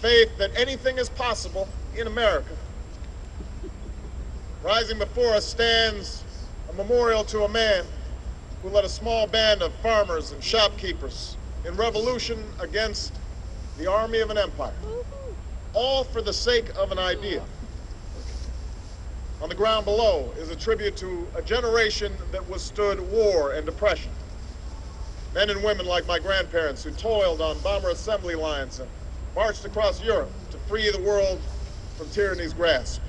faith that anything is possible in America. Rising before us stands a memorial to a man who led a small band of farmers and shopkeepers in revolution against the army of an empire, all for the sake of an idea. On the ground below is a tribute to a generation that withstood war and depression. Men and women like my grandparents who toiled on bomber assembly lines and marched across Europe to free the world from tyranny's grasp.